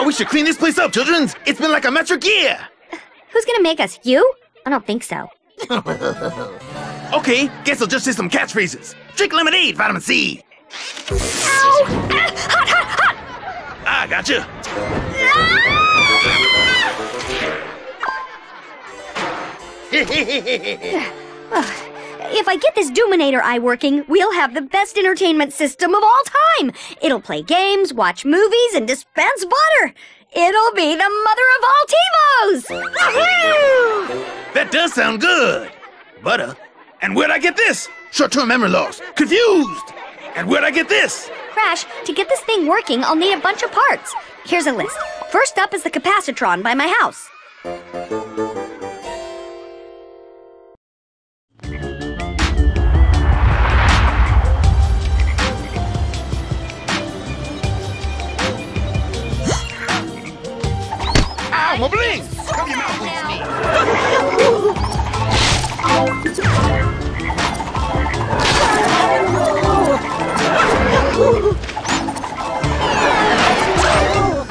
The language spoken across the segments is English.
Wow, we should clean this place up, children. It's been like a metric year. Who's gonna make us? You? I don't think so. Okay, guess I'll just say some catchphrases. Drink lemonade, vitamin C. Ow! Ah, hot, hot, hot! Ah, gotcha. If I get this Doominator eye working, we'll have the best entertainment system of all time. It'll play games, watch movies, and dispense butter. It'll be the mother of all TiVos! Woohoo! that does sound good. Butter. Uh, and where'd I get this? Short-term memory loss. Confused. And where'd I get this? Crash, to get this thing working, I'll need a bunch of parts. Here's a list. First up is the capacitron by my house.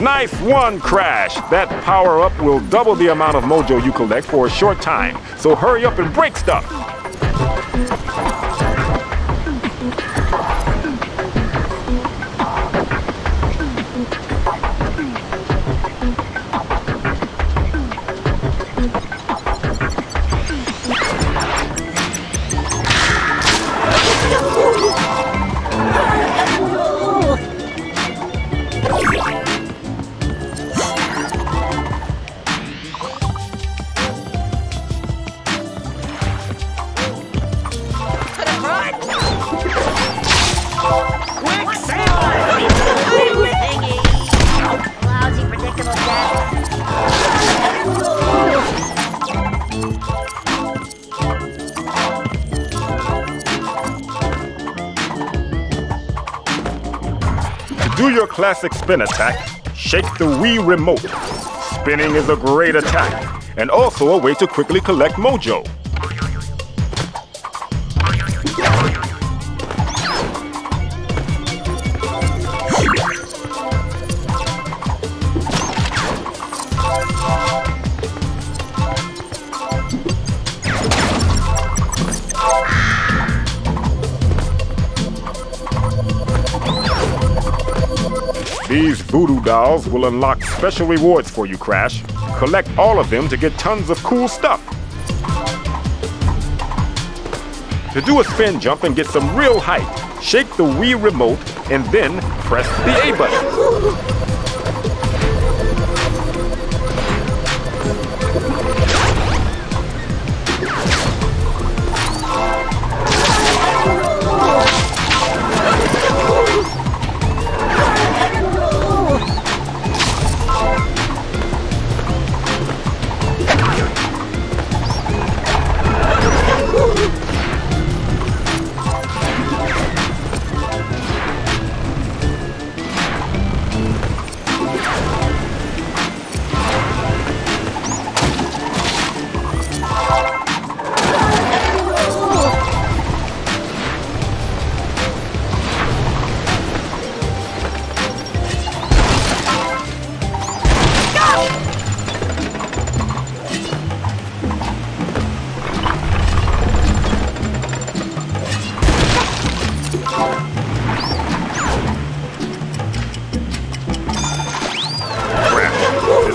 Nice one, Crash. That power up will double the amount of mojo you collect for a short time. So hurry up and break stuff. Classic spin attack, shake the Wii remote. Spinning is a great attack, and also a way to quickly collect mojo. Voodoo dolls will unlock special rewards for you, Crash. Collect all of them to get tons of cool stuff. To do a spin jump and get some real height, shake the Wii remote and then press the A button.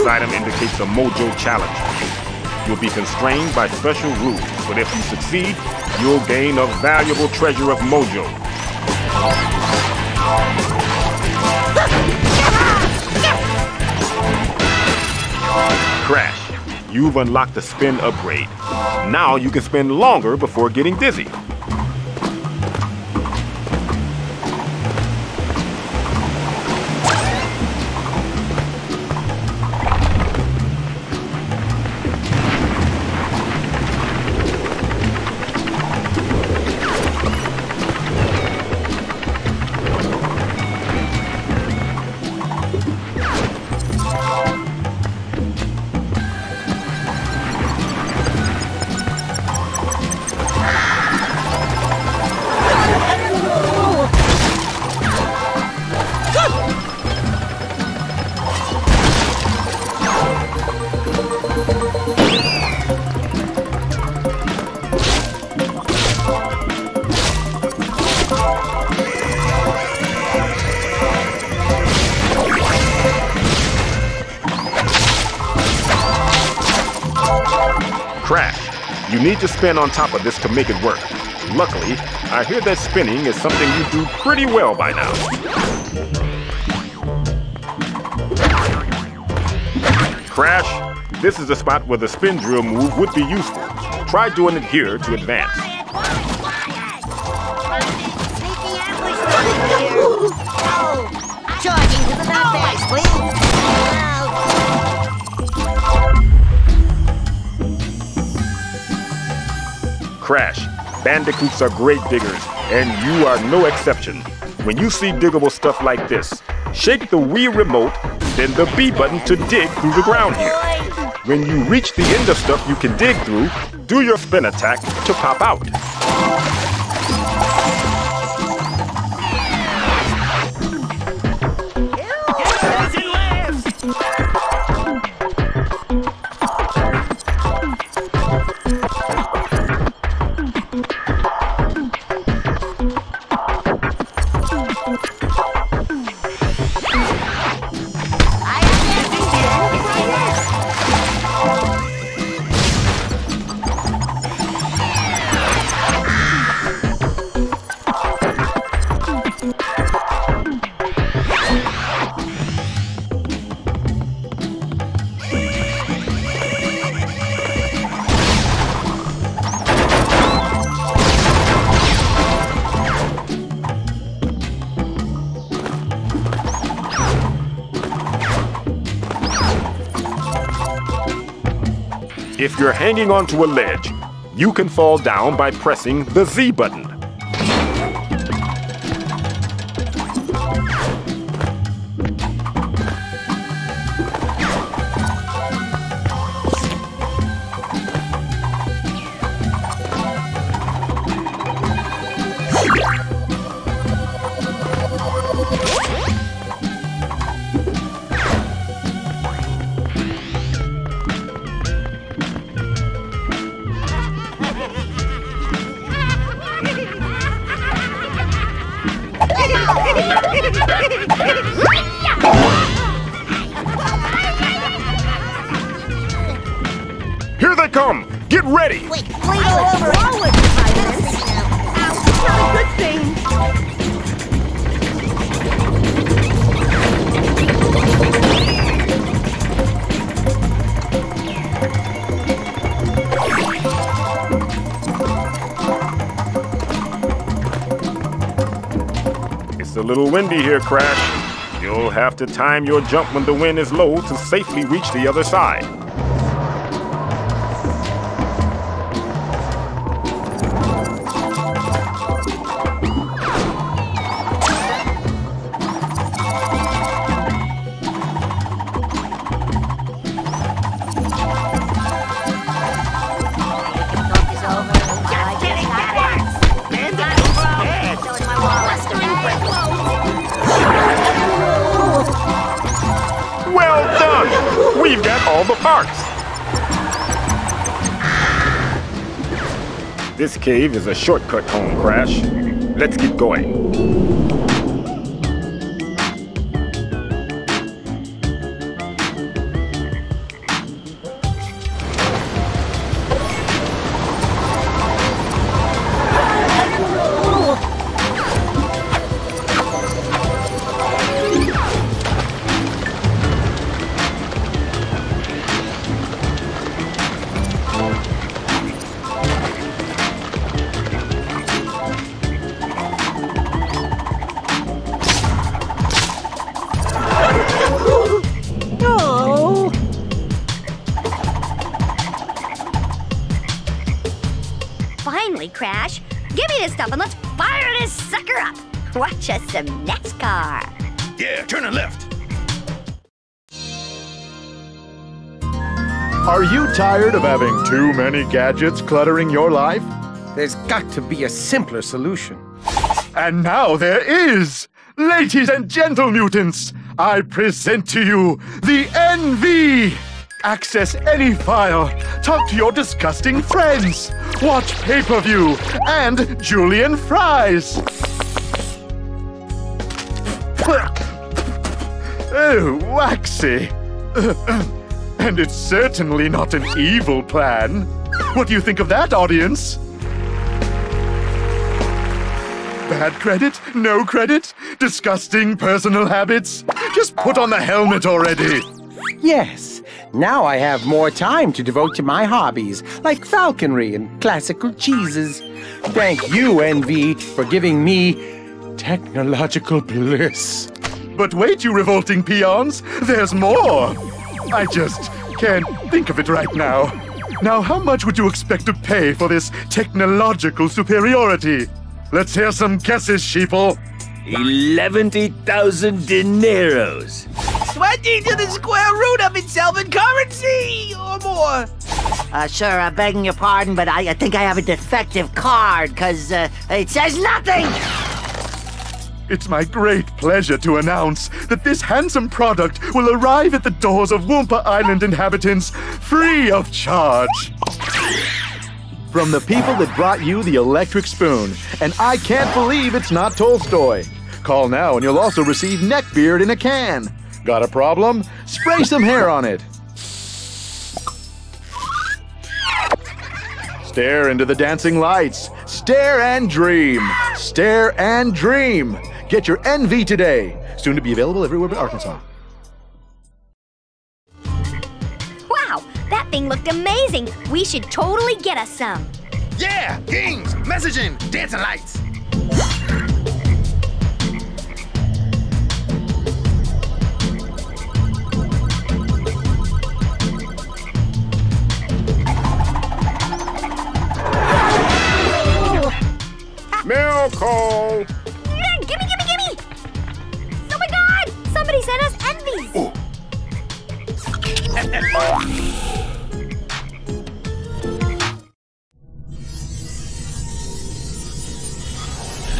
This item indicates a Mojo challenge. You'll be constrained by special rules, but if you succeed, you'll gain a valuable treasure of Mojo. Crash, you've unlocked the spin upgrade. Now you can spin longer before getting dizzy. You need to spin on top of this to make it work. Luckily, I hear that spinning is something you do pretty well by now. Crash, this is a spot where the spin drill move would be useful. Try doing it here to advance. Charging to the nutbags, please. Crash, bandicoots are great diggers, and you are no exception. When you see diggable stuff like this, shake the Wii remote, then the B button to dig through the ground here. When you reach the end of stuff you can dig through, do your spin attack to pop out. If you're hanging onto a ledge, you can fall down by pressing the Z button. Little windy here, Crash. You'll have to time your jump when the wind is low to safely reach the other side. Cave is a shortcut home, Crash. Let's keep going. Tired of having too many gadgets cluttering your life? There's got to be a simpler solution. And now there is! Ladies and gentle mutants, I present to you the NV! Access any file, talk to your disgusting friends, watch pay per view, and julienne fries! Oh, waxy. And it's certainly not an evil plan. What do you think of that, audience? Bad credit? No credit? Disgusting personal habits? Just put on the helmet already! Yes, now I have more time to devote to my hobbies, like falconry and classical cheeses. Thank you, NV, for giving me technological bliss. But wait, you revolting peons! There's more! I just can't think of it right now. Now, how much would you expect to pay for this technological superiority? Let's hear some guesses, sheeple. 11,000 dineros. 20 to the square root of its Elven currency or more. Uh, sir, I'm begging your pardon, but I, I think I have a defective card, because uh, it says nothing. It's my great pleasure to announce that this handsome product will arrive at the doors of Wumpa Island inhabitants free of charge. From the people that brought you the electric spoon, and I can't believe it's not Tolstoy. Call now and you'll also receive neckbeard in a can. Got a problem? Spray some hair on it. Stare into the dancing lights. Stare and dream. Stare and dream. Get your NV today. Soon to be available everywhere but Arkansas. Wow, that thing looked amazing. We should totally get us some. Yeah, games, messaging, dancing lights. Mail call.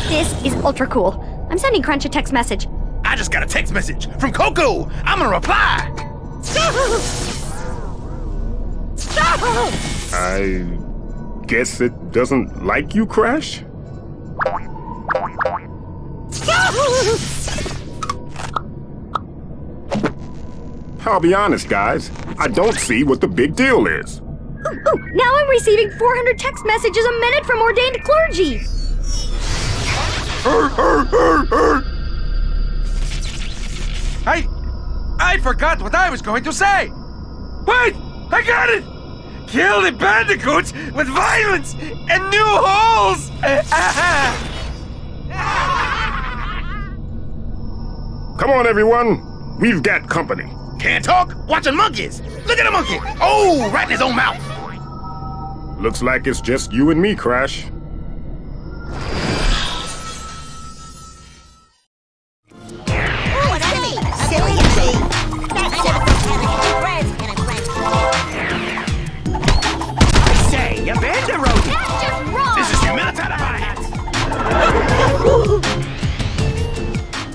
This is ultra cool. I'm sending Crunch a text message. I just got a text message from Coco. I'm gonna reply. I guess it doesn't like you, Crash? I'll be honest, guys. I don't see what the big deal is. Ooh, now I'm receiving 400 text messages a minute from ordained clergy. I. I forgot what I was going to say. Wait! I got it! Kill the bandicoots with violence and new holes! Come on, everyone. We've got company. Can't talk? Watching monkeys. Look at the monkey. Oh, right in his own mouth. Looks like it's just you and me, Crash. Ooh, enemy! Silly enemy! That's it! Friends and. Say, you bandit rodent! That's just wrong! This is Humilitata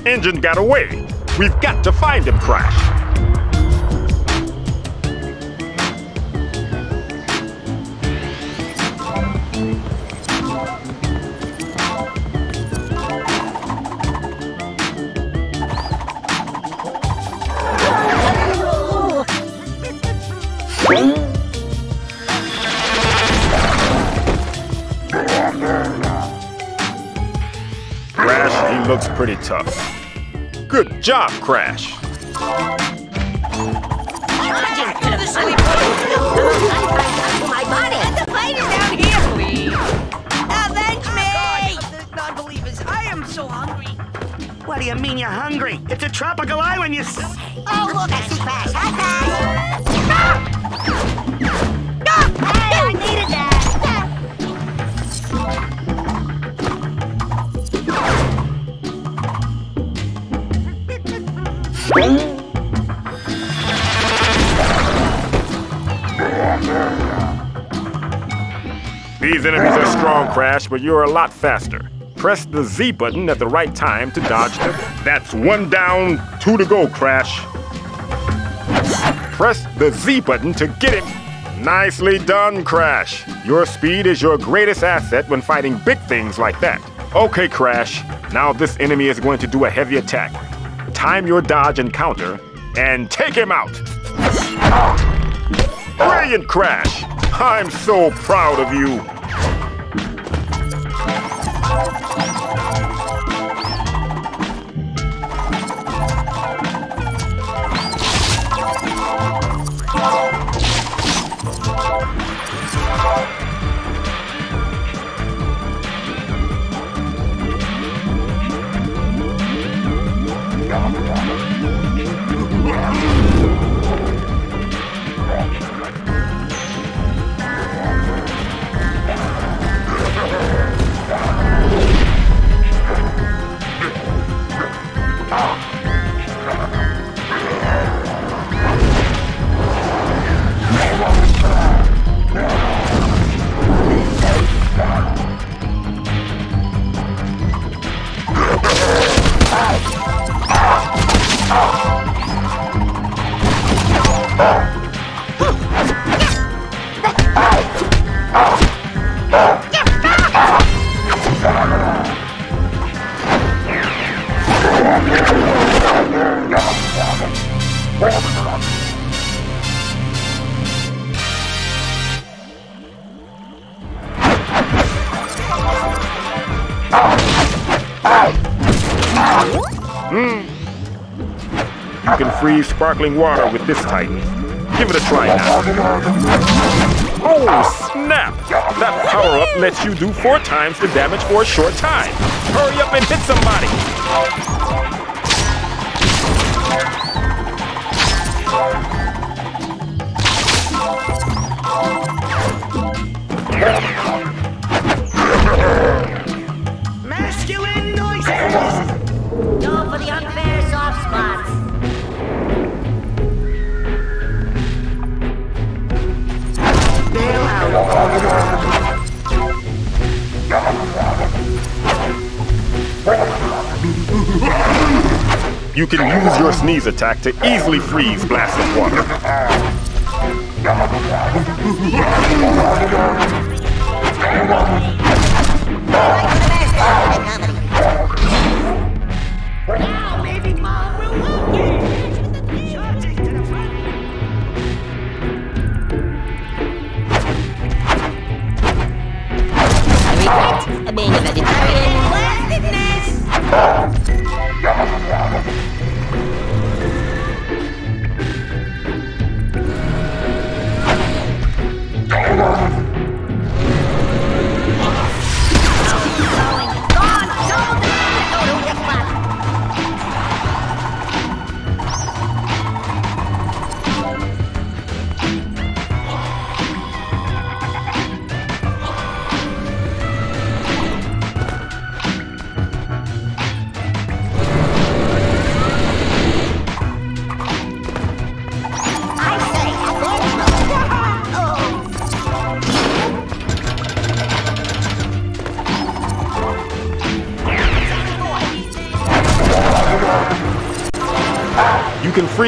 N. Gin got away. We've got to find him, Crash. Looks pretty tough. Good job, Crash. My body! The fighter down here, please! Avenge me! Non-believers, I am so hungry. What do you mean you're hungry? It's a tropical island, you. s- Oh, look, I see Crash! Strong, Crash, but you're a lot faster. Press the Z button at the right time to dodge them. That's one down, two to go, Crash. Press the Z button to get him. Nicely done, Crash. Your speed is your greatest asset when fighting big things like that. Okay, Crash. Now this enemy is going to do a heavy attack. Time your dodge and counter, and take him out. Brilliant, Crash. I'm so proud of you. You sparkling water with this Titan. Give it a try now. Oh, snap! That power-up lets you do four times the damage for a short time. Hurry up and hit somebody! Masculine noises! You can use your sneeze attack to easily freeze blasted water. Now, baby mom, we're walking! Charging to the front. I regret being a vegetarian. Blastedness!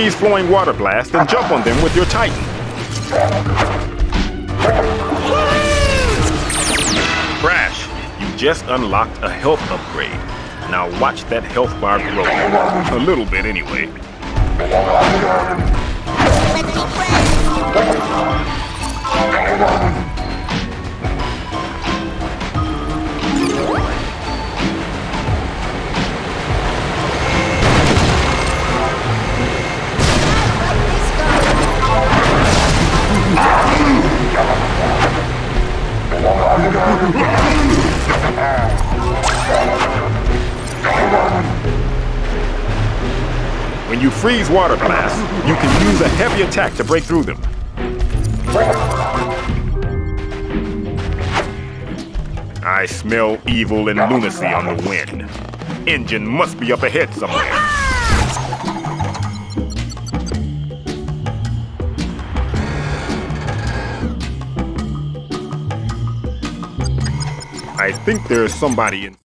Freeze flowing water blast and jump on them with your Titan. Crash, you just unlocked a health upgrade. Now watch that health bar grow. A little bit anyway. Let's. freeze water blasts. You can use a heavy attack to break through them. I smell evil and lunacy on the wind. N. Gin must be up ahead somewhere. I think there is somebody in...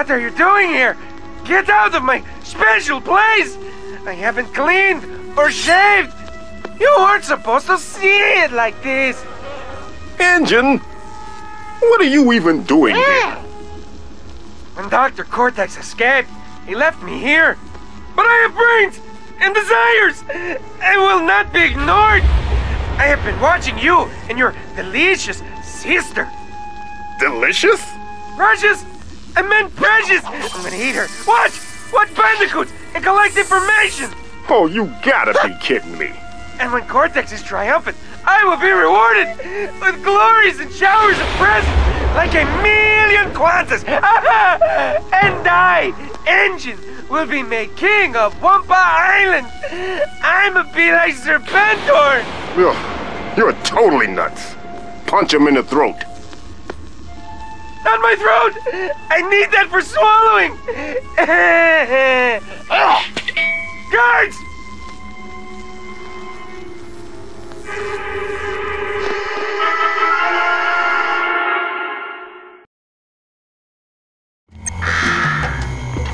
What are you doing here? Get out of my special place! I haven't cleaned or shaved! You weren't supposed to see it like this! N. Gin! What are you even doing ah! here? When Dr. Cortex escaped, he left me here. But I have brains and desires and will not be ignored. I have been watching you and your delicious sister. Delicious? Precious! I meant precious! I'm gonna eat her. Watch! Watch bandicoots and collect information! Oh, you gotta be kidding me. And when Cortex is triumphant, I will be rewarded with glories and showers of presents like a million kwanzas. and I, N. Gin, will be made king of Wumpa Island. I'm a be like Serpentor. Ugh, you're totally nuts. Punch him in the throat. Not my throat! I need that for swallowing! Guards!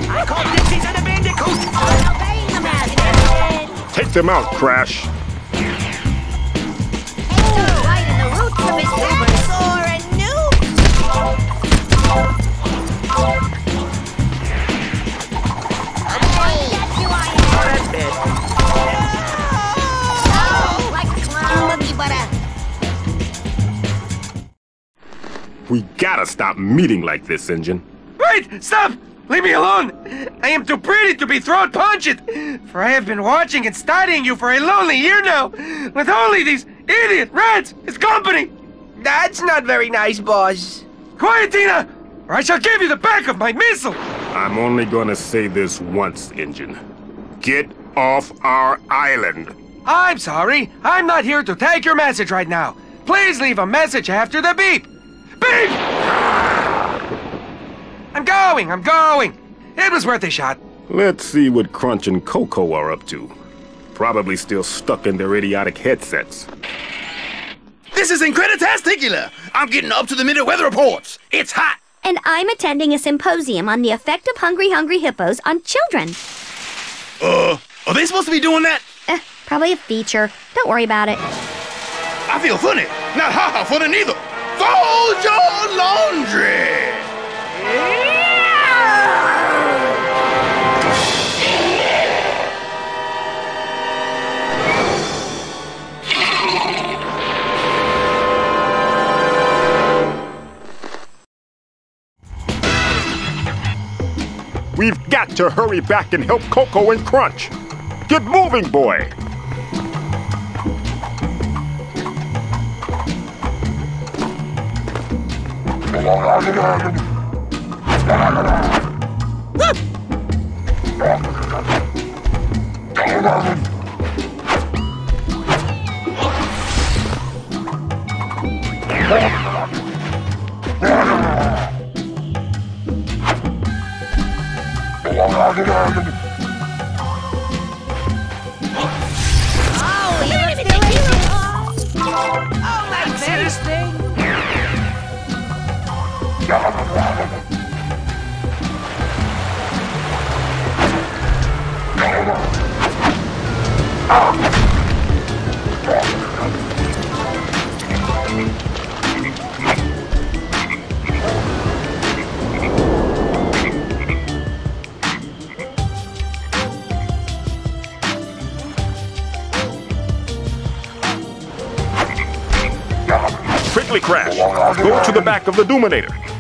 I call Dixie to the Bandicoot! Obeying the master. Take them out, Crash. Gotta stop meeting like this, N. Gin. Wait! Stop! Leave me alone! I am too pretty to be thrown punched! For I have been watching and studying you for a lonely year now, with only these idiot rats as company! That's not very nice, boss. Quiet, Tina! Or I shall give you the back of my missile! I'm only gonna say this once, N. Gin. Get off our island. I'm sorry. I'm not here to take your message right now. Please leave a message after the beep. Beep! I'm going, I'm going. It was worth a shot. Let's see what Crunch and Coco are up to. Probably still stuck in their idiotic headsets. This is Increditasticular! I'm getting up to the minute weather reports. It's hot. And I'm attending a symposium on the effect of hungry, hungry hippos on children. Uh, are they supposed to be doing that? Eh, probably a feature. Don't worry about it. I feel funny. Not ha ha funny neither. Fold your laundry. We've got to hurry back and help Coco and Crunch. Get moving, boy. Oh, delicious. Oh, like this thing? Of the Doominator.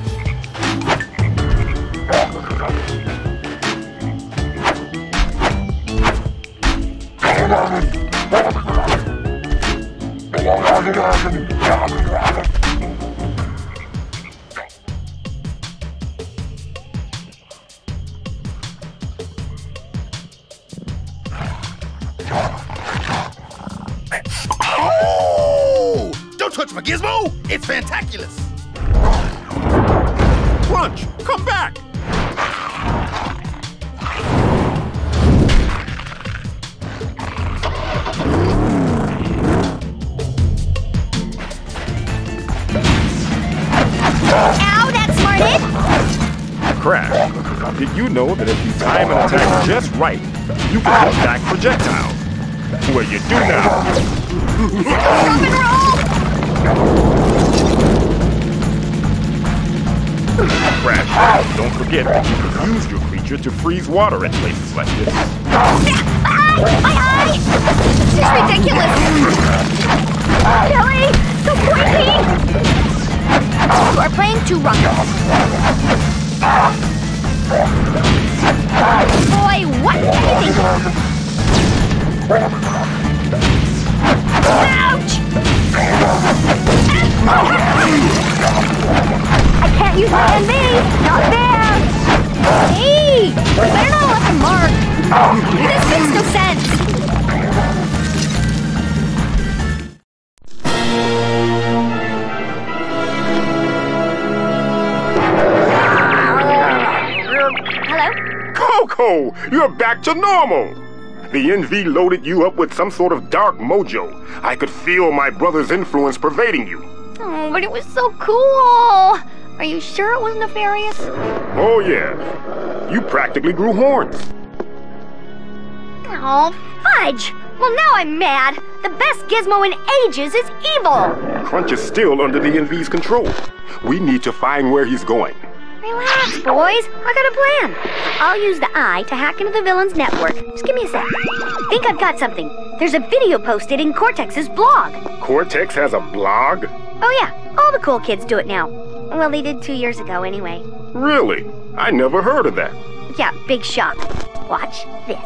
Did you know that if you time an attack just right, you can hit back projectiles? Well, you do now. Crash, don't forget that you can use your creature to freeze water at places like this. My eye! This is ridiculous! Billy! So pointy! You are playing too rough. Boy, what do you think? Ouch! I can't use my NV! Not fair! Hey! Better not left a mark! This makes no sense! Coco, you're back to normal. The NV loaded you up with some sort of dark mojo. I could feel my brother's influence pervading you. Oh, but it was so cool! Are you sure it was nefarious? Oh, yeah. You practically grew horns. Oh, fudge! Well, now I'm mad! The best gizmo in ages is evil! Crunch is still under the NV's control. We need to find where he's going. Relax, boys. I got a plan. I'll use the eye to hack into the villain's network. Just give me a sec. Think I've got something. There's a video posted in Cortex's blog. Cortex has a blog? Oh, yeah. All the cool kids do it now. Well, they did two years ago anyway. Really? I never heard of that. Yeah, big shock. Watch this.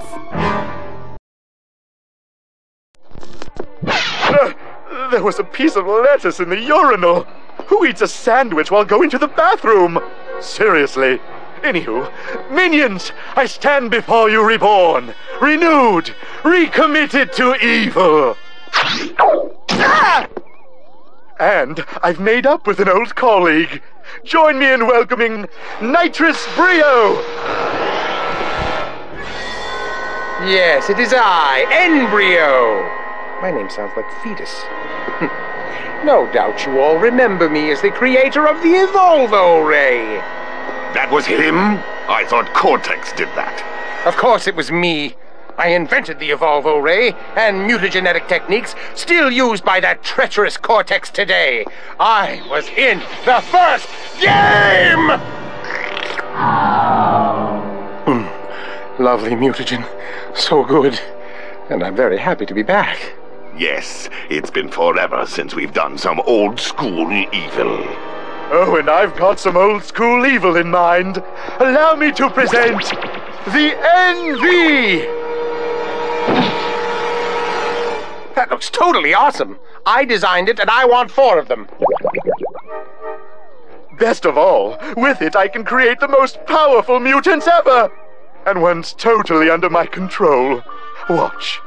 Uh, there was a piece of lettuce in the urinal. Who eats a sandwich while going to the bathroom? Seriously. Anywho, minions, I stand before you reborn, renewed, recommitted to evil. Ah! And I've made up with an old colleague. Join me in welcoming Nitrus Brio. Yes, it is I, N. Brio. My name sounds like fetus. no doubt you all remember me as the creator of the Evolvo Ray. That was him? I thought Cortex did that. Of course it was me. I invented the Evolvo Ray and mutagenetic techniques still used by that treacherous Cortex today. I was in the first game! Hmm. Lovely mutagen. So good. And I'm very happy to be back. Yes, it's been forever since we've done some old school evil. Oh, and I've got some old school evil in mind. Allow me to present the NV! That looks totally awesome. I designed it and I want four of them. Best of all, with it I can create the most powerful mutants ever! And one's totally under my control. Watch.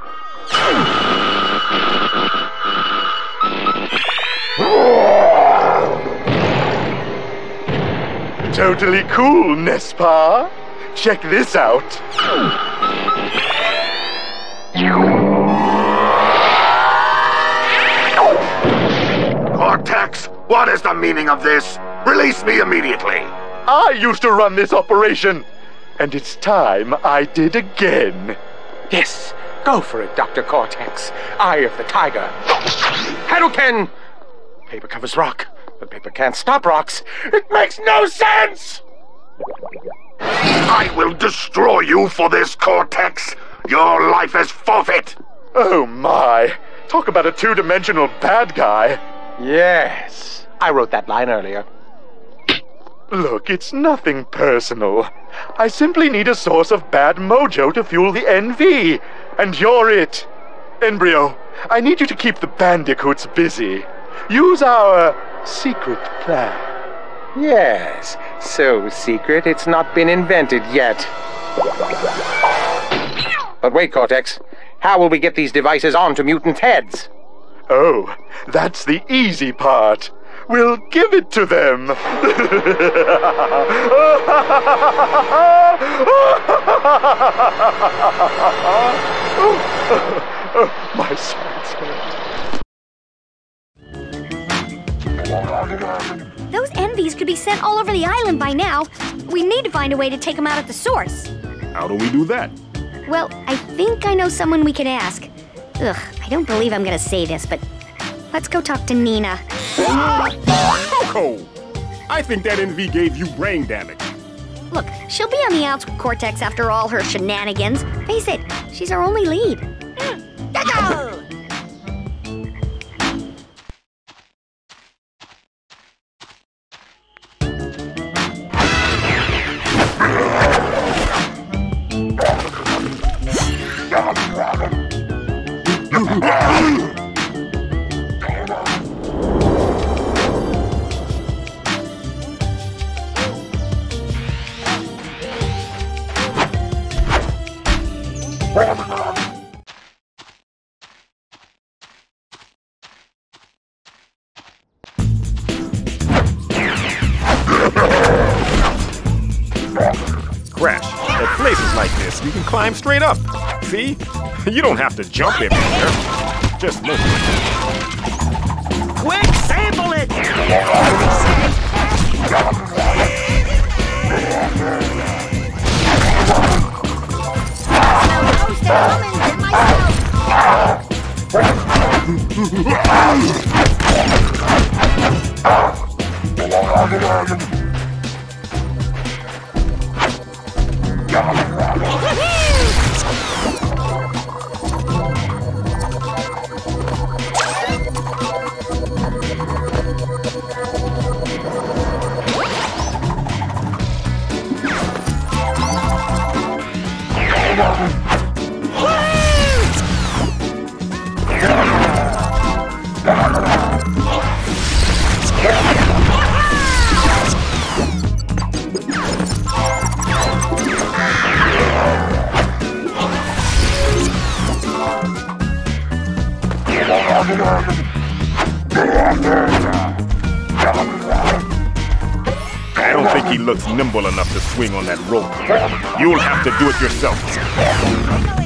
Totally cool, Nespa. Check this out. Cortex, what is the meaning of this? Release me immediately. I used to run this operation, and it's time I did again. Yes, go for it, Dr. Cortex. Eye of the Tiger. Hadouken! Paper covers rock, but paper can't stop rocks. It makes no sense! I will destroy you for this, Cortex. Your life is forfeit. Oh my. Talk about a two dimensional bad guy. Yes, I wrote that line earlier. Look, it's nothing personal. I simply need a source of bad mojo to fuel the NV. And you're it. N. Brio, I need you to keep the bandicoots busy. Use our secret plan. Yes, so secret it's not been invented yet. But wait, Cortex. How will we get these devices onto mutants' heads? Oh, that's the easy part. We'll give it to them. oh, my sides hurt. Those NVs could be sent all over the island by now. We need to find a way to take them out at the source. How do we do that? Well, I think I know someone we can ask. Ugh, I don't believe I'm gonna say this, but let's go talk to Nina. Coco! I think that NV gave you brain damage. Look, she'll be on the outs with cortex after all her shenanigans. Face it, she's our only lead. Up. See? You don't have to jump everywhere. Just move. Quick, sample it! Nimble enough to swing on that rope. You'll have to do it yourself.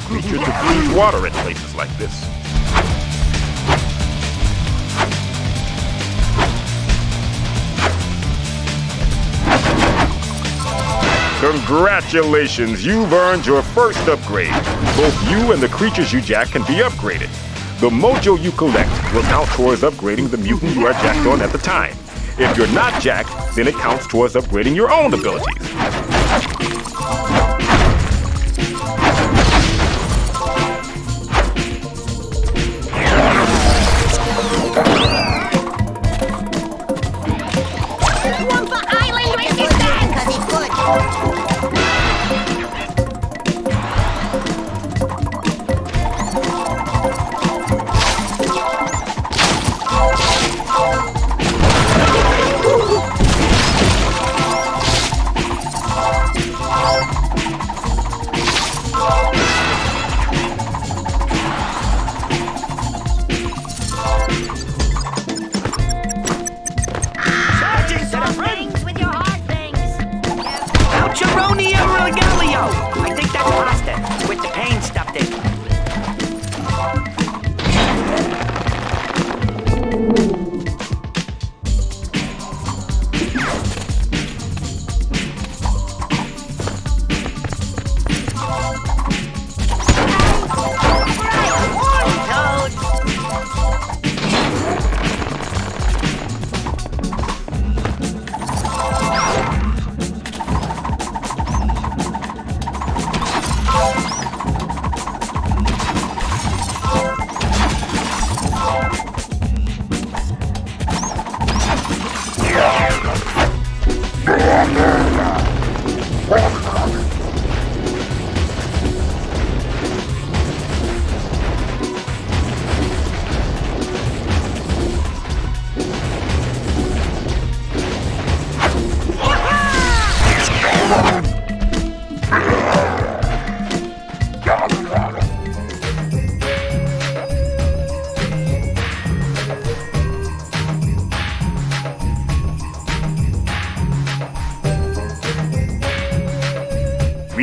Creature to freeze water at places like this. Congratulations, you've earned your first upgrade. Both you and the creatures you jack can be upgraded. The mojo you collect will count towards upgrading the mutant you are jacked on at the time. If you're not jacked, then it counts towards upgrading your own abilities.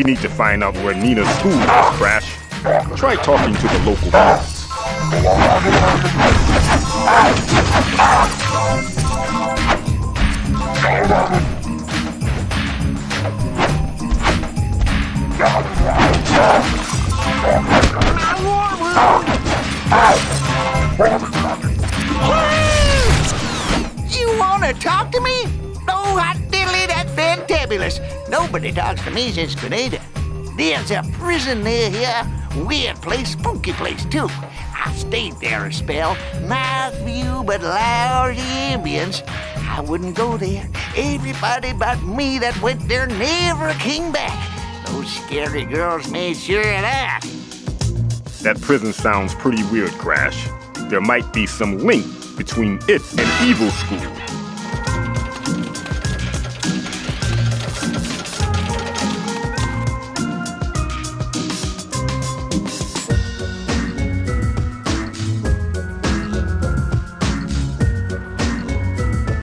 Need to find out where Nina's school is, Crash. Try talking to the local mutants. You wanna talk to me? Oh, hot diddly, that's fantabulous. Nobody talks to me since Grenada. There's a prison near here. Weird place, spooky place, too. I stayed there a spell. Nice view, but lousy ambience. I wouldn't go there. Everybody but me that went there never came back. Those scary girls made sure of that. That prison sounds pretty weird, Crash. There might be some link between it and Evil School.